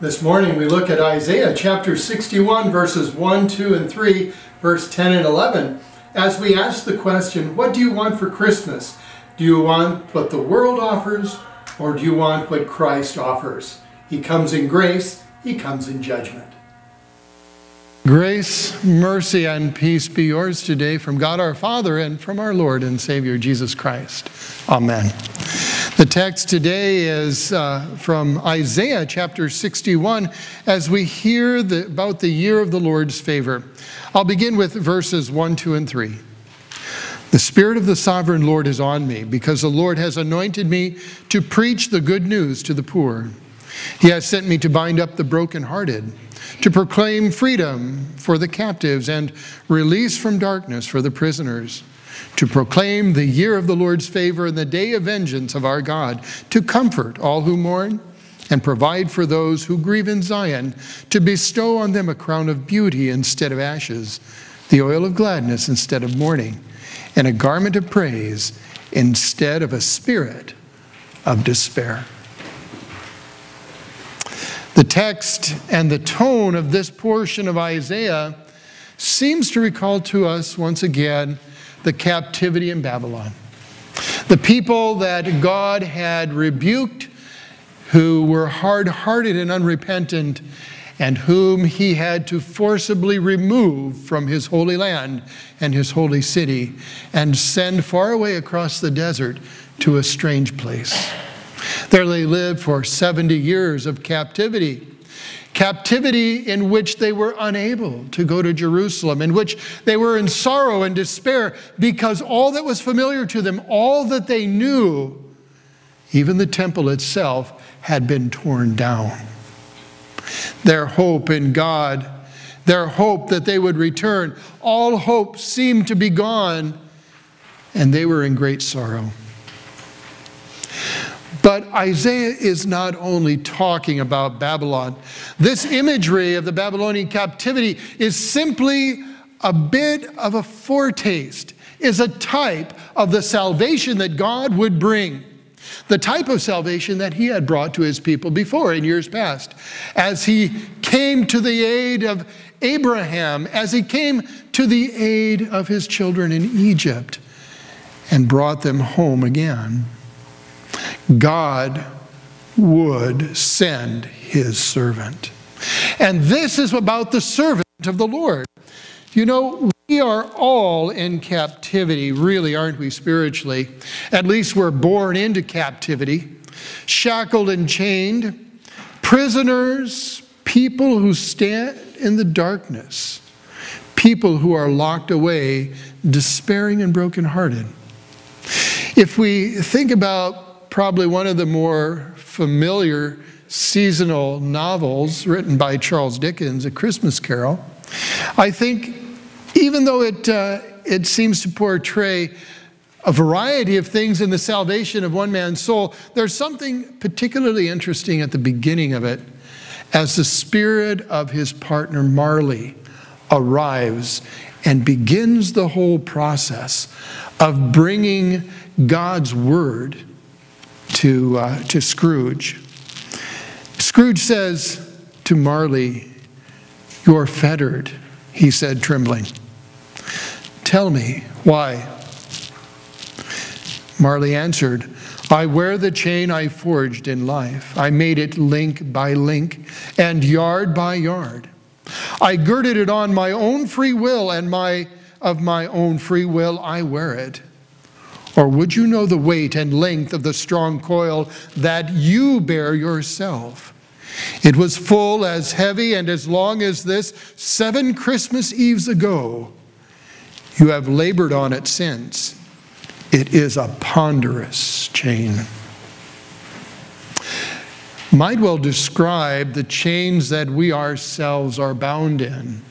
This morning we look at Isaiah chapter 61, verses 1, 2, and 3, verse 10 and 11, as we ask the question, What do you want for Christmas? Do you want what the world offers, or do you want what Christ offers? He comes in grace, He comes in judgment. Grace, mercy, and peace be yours today from God our Father and from our Lord and Savior Jesus Christ. Amen. The text today is uh, from Isaiah chapter 61 as we hear the, about the year of the Lord's favor. I'll begin with verses 1, 2, and 3. The Spirit of the sovereign Lord is on me because the Lord has anointed me to preach the good news to the poor. He has sent me to bind up the brokenhearted, to proclaim freedom for the captives and release from darkness for the prisoners to proclaim the year of the Lord's favor and the day of vengeance of our God, to comfort all who mourn and provide for those who grieve in Zion, to bestow on them a crown of beauty instead of ashes, the oil of gladness instead of mourning, and a garment of praise instead of a spirit of despair. The text and the tone of this portion of Isaiah seems to recall to us once again the captivity in Babylon. The people that God had rebuked, who were hard hearted and unrepentant, and whom he had to forcibly remove from his holy land and his holy city and send far away across the desert to a strange place. There they lived for 70 years of captivity captivity in which they were unable to go to Jerusalem, in which they were in sorrow and despair because all that was familiar to them, all that they knew, even the temple itself, had been torn down. Their hope in God, their hope that they would return, all hope seemed to be gone, and they were in great sorrow. But Isaiah is not only talking about Babylon. This imagery of the Babylonian captivity is simply a bit of a foretaste, is a type of the salvation that God would bring. The type of salvation that he had brought to his people before in years past. As he came to the aid of Abraham, as he came to the aid of his children in Egypt and brought them home again. God would send his servant. And this is about the servant of the Lord. You know, we are all in captivity, really, aren't we, spiritually? At least we're born into captivity, shackled and chained, prisoners, people who stand in the darkness, people who are locked away, despairing and brokenhearted. If we think about probably one of the more familiar seasonal novels written by Charles Dickens, A Christmas Carol. I think even though it, uh, it seems to portray a variety of things in the salvation of one man's soul, there's something particularly interesting at the beginning of it as the spirit of his partner Marley arrives and begins the whole process of bringing God's word to, uh, to Scrooge. Scrooge says to Marley, You're fettered, he said, trembling. Tell me why. Marley answered, I wear the chain I forged in life. I made it link by link and yard by yard. I girded it on my own free will, and my, of my own free will I wear it. Or would you know the weight and length of the strong coil that you bear yourself? It was full as heavy and as long as this seven Christmas Eves ago. You have labored on it since. It is a ponderous chain. Might well describe the chains that we ourselves are bound in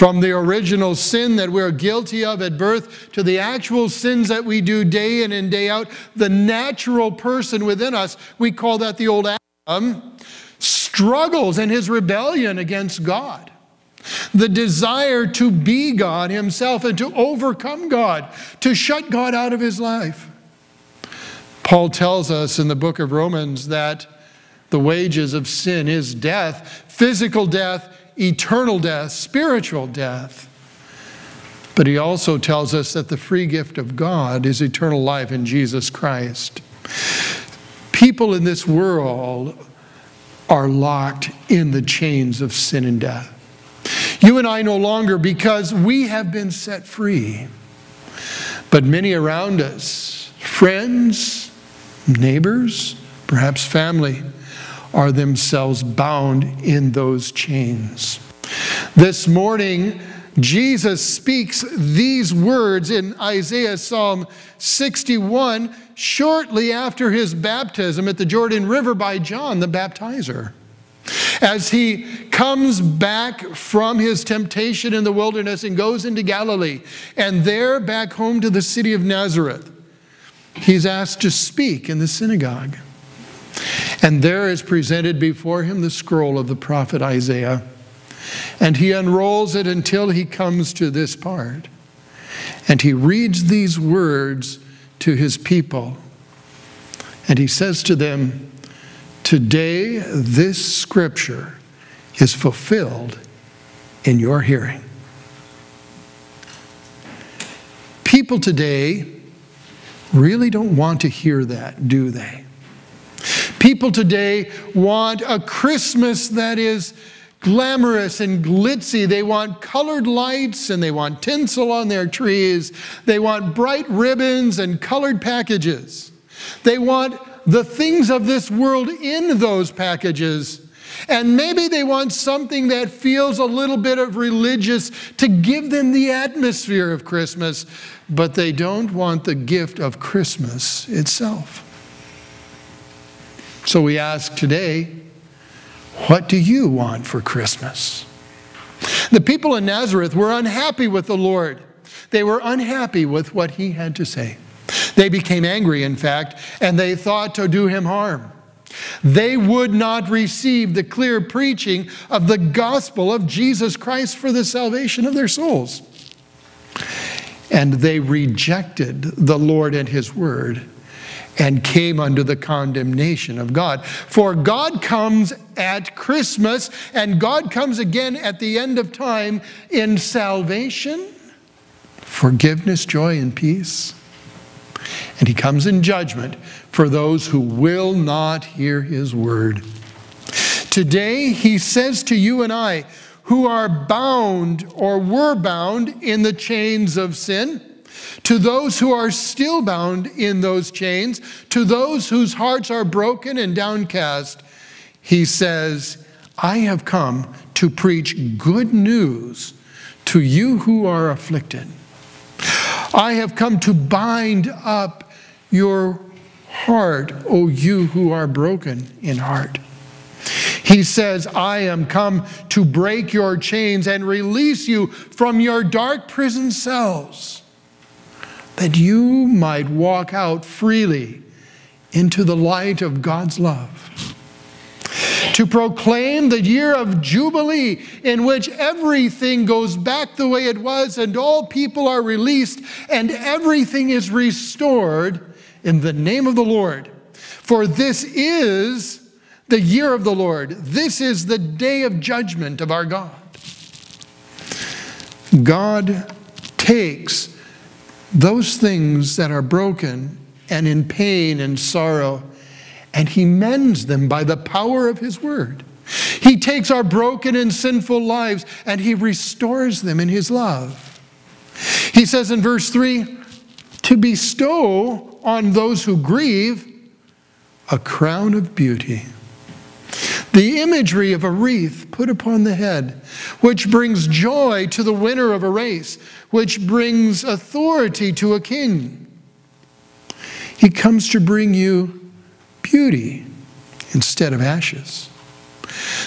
from the original sin that we're guilty of at birth to the actual sins that we do day in and day out, the natural person within us, we call that the old Adam, struggles in his rebellion against God. The desire to be God himself and to overcome God, to shut God out of his life. Paul tells us in the book of Romans that The wages of sin is death, physical death, eternal death, spiritual death. But he also tells us that the free gift of God is eternal life in Jesus Christ. People in this world are locked in the chains of sin and death. You and I no longer because we have been set free. But many around us, friends, neighbors, perhaps family, are themselves bound in those chains. This morning, Jesus speaks these words in Isaiah Psalm 61 shortly after his baptism at the Jordan River by John the baptizer. As he comes back from his temptation in the wilderness and goes into Galilee, and there back home to the city of Nazareth, he's asked to speak in the synagogue. And there is presented before him the scroll of the prophet Isaiah. And he unrolls it until he comes to this part. And he reads these words to his people. And he says to them, Today, this scripture is fulfilled in your hearing. People today really don't want to hear that, do they? People today want a Christmas that is glamorous and glitzy. They want colored lights and they want tinsel on their trees. They want bright ribbons and colored packages. They want the things of this world in those packages. And maybe they want something that feels a little bit of religious to give them the atmosphere of Christmas, but they don't want the gift of Christmas itself. So we ask today, what do you want for Christmas? The people in Nazareth were unhappy with the Lord. They were unhappy with what he had to say. They became angry, in fact, and they thought to do him harm. They would not receive the clear preaching of the gospel of Jesus Christ for the salvation of their souls. And they rejected the Lord and his word and came under the condemnation of God. For God comes at Christmas, and God comes again at the end of time in salvation, forgiveness, joy, and peace. And He comes in judgment for those who will not hear His word. Today, He says to you and I, who are bound or were bound in the chains of sin, to those who are still bound in those chains, to those whose hearts are broken and downcast, he says, I have come to preach good news to you who are afflicted. I have come to bind up your heart, O you who are broken in heart. He says, I am come to break your chains and release you from your dark prison cells that you might walk out freely into the light of God's love. To proclaim the year of Jubilee in which everything goes back the way it was and all people are released and everything is restored in the name of the Lord. For this is the year of the Lord. This is the day of judgment of our God. God takes those things that are broken and in pain and sorrow, and He mends them by the power of His word. He takes our broken and sinful lives and He restores them in His love. He says in verse 3 to bestow on those who grieve a crown of beauty the imagery of a wreath put upon the head, which brings joy to the winner of a race, which brings authority to a king. He comes to bring you beauty instead of ashes.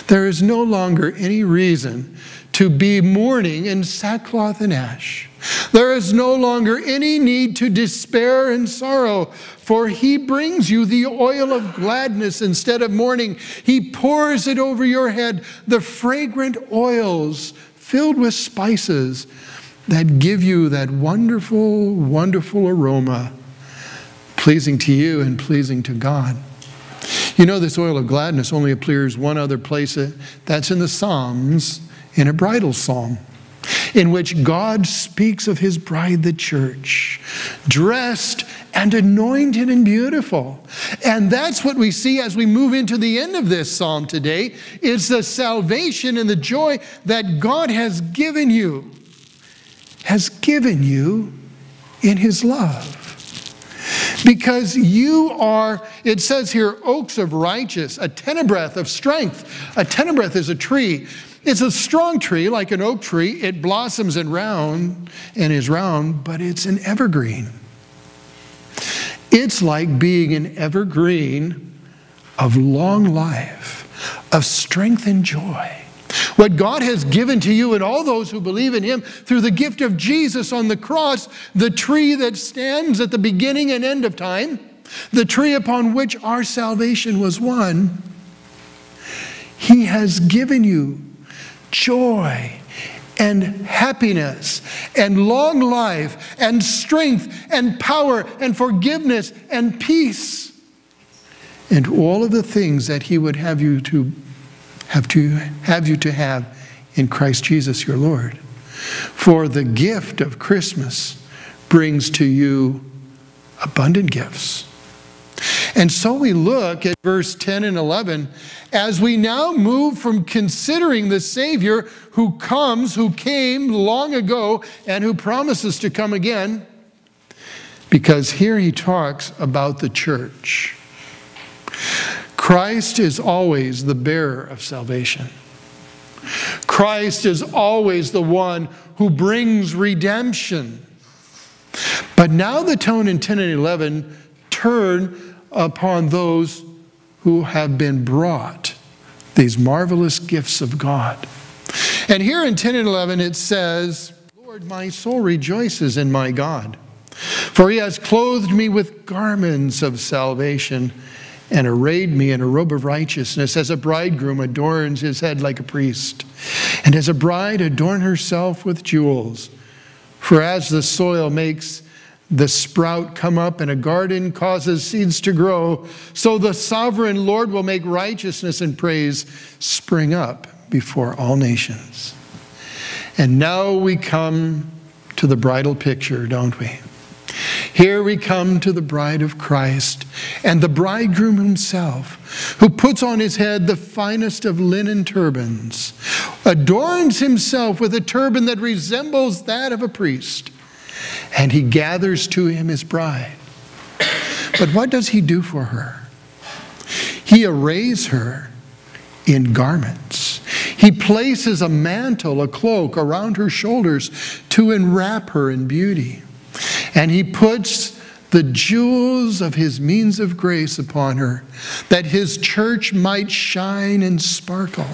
There is no longer any reason to be mourning in sackcloth and ash. There is no longer any need to despair and sorrow, for he brings you the oil of gladness instead of mourning. He pours it over your head, the fragrant oils filled with spices that give you that wonderful, wonderful aroma, pleasing to you and pleasing to God. You know, this oil of gladness only appears one other place. Uh, that's in the Psalms, in a bridal psalm, in which God speaks of his bride, the church, dressed and anointed and beautiful. And that's what we see as we move into the end of this psalm today. It's the salvation and the joy that God has given you, has given you in his love. Because you are, it says here, oaks of righteous, a terebinth of strength. A terebinth is a tree. It's a strong tree, like an oak tree. It blossoms and round and is round, but it's an evergreen. It's like being an evergreen of long life, of strength and joy. What God has given to you and all those who believe in Him through the gift of Jesus on the cross, the tree that stands at the beginning and end of time, the tree upon which our salvation was won, He has given you joy and happiness and long life and strength and power and forgiveness and peace and all of the things that He would have you to have to have you to have in Christ Jesus your Lord. For the gift of Christmas brings to you abundant gifts. And so we look at verse 10 and 11 as we now move from considering the Savior who comes, who came long ago, and who promises to come again, because here he talks about the church. Christ is always the bearer of salvation. Christ is always the one who brings redemption. But now the tone in 10 and 11 turn upon those who have been brought these marvelous gifts of God. And here in 10 and 11 it says, Lord, my soul rejoices in my God, for he has clothed me with garments of salvation and arrayed me in a robe of righteousness, as a bridegroom adorns his head like a priest, and as a bride adorn herself with jewels. For as the soil makes the sprout come up and a garden causes seeds to grow, so the sovereign Lord will make righteousness and praise spring up before all nations. And now we come to the bridal picture, don't we? Here we come to the bride of Christ and the bridegroom himself, who puts on his head the finest of linen turbans, adorns himself with a turban that resembles that of a priest, and he gathers to him his bride. But what does he do for her? He arrays her in garments. He places a mantle, a cloak around her shoulders to enwrap her in beauty. And he puts the jewels of his means of grace upon her, that his church might shine and sparkle.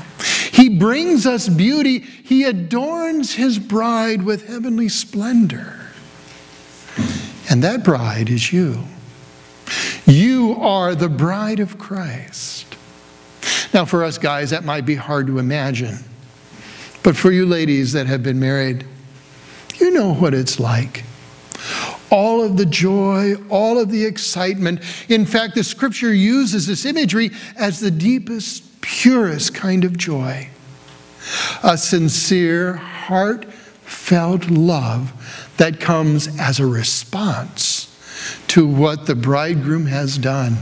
He brings us beauty, he adorns his bride with heavenly splendor. And that bride is you. You are the bride of Christ. Now, for us guys, that might be hard to imagine. But for you ladies that have been married, you know what it's like all of the joy, all of the excitement. In fact, the scripture uses this imagery as the deepest, purest kind of joy. A sincere, heartfelt love that comes as a response to what the bridegroom has done.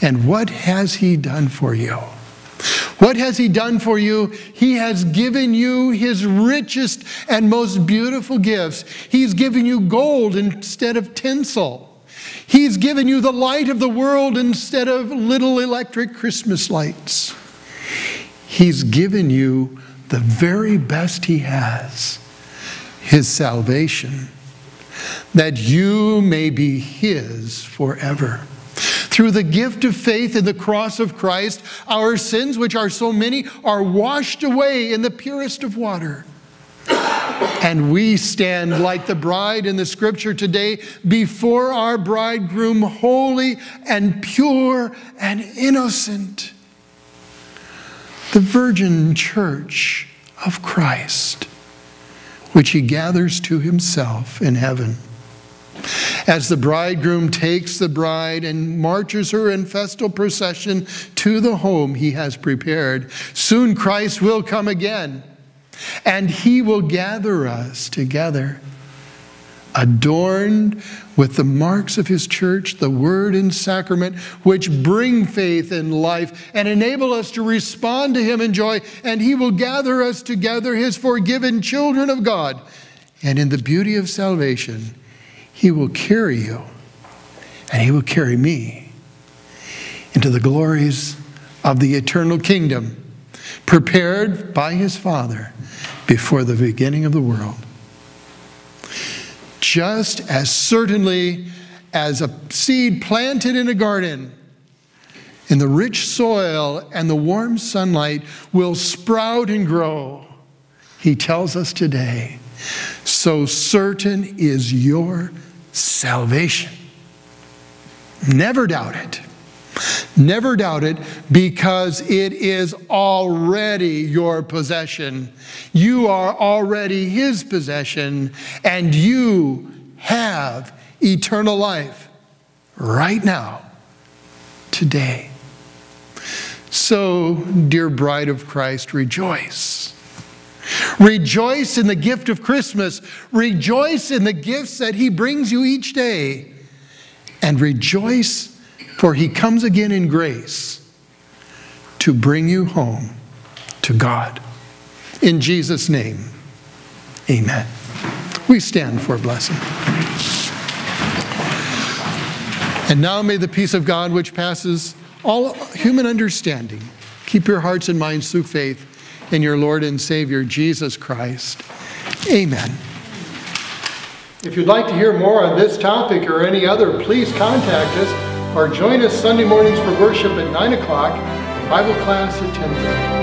And what has he done for you? What has He done for you? He has given you His richest and most beautiful gifts. He's given you gold instead of tinsel. He's given you the light of the world instead of little electric Christmas lights. He's given you the very best He has His salvation, that you may be His forever. Through the gift of faith in the cross of Christ, our sins, which are so many, are washed away in the purest of water. And we stand like the bride in the scripture today before our bridegroom, holy and pure and innocent. The virgin church of Christ, which he gathers to himself in heaven. as the bridegroom takes the bride and marches her in festal procession to the home he has prepared. Soon Christ will come again, and he will gather us together, adorned with the marks of his church, the word and sacrament, which bring faith and life and enable us to respond to him in joy, and he will gather us together, his forgiven children of God. And in the beauty of salvation, he will carry you and He will carry me into the glories of the eternal kingdom prepared by His Father before the beginning of the world. Just as certainly as a seed planted in a garden in the rich soil and the warm sunlight will sprout and grow, he tells us today, so certain is your salvation. Never doubt it. Never doubt it because it is already your possession. You are already His possession, and you have eternal life right now, today. So, dear bride of Christ, rejoice. Rejoice in the gift of Christmas. Rejoice in the gifts that He brings you each day. And rejoice, for He comes again in grace to bring you home to God. In Jesus' name, amen. We stand for a blessing. And now may the peace of God, which passes all human understanding, keep your hearts and minds through faith in your Lord and Savior, Jesus Christ. Amen. If you'd like to hear more on this topic or any other, please contact us or join us Sunday mornings for worship at 9 o'clock, Bible class at 10 30.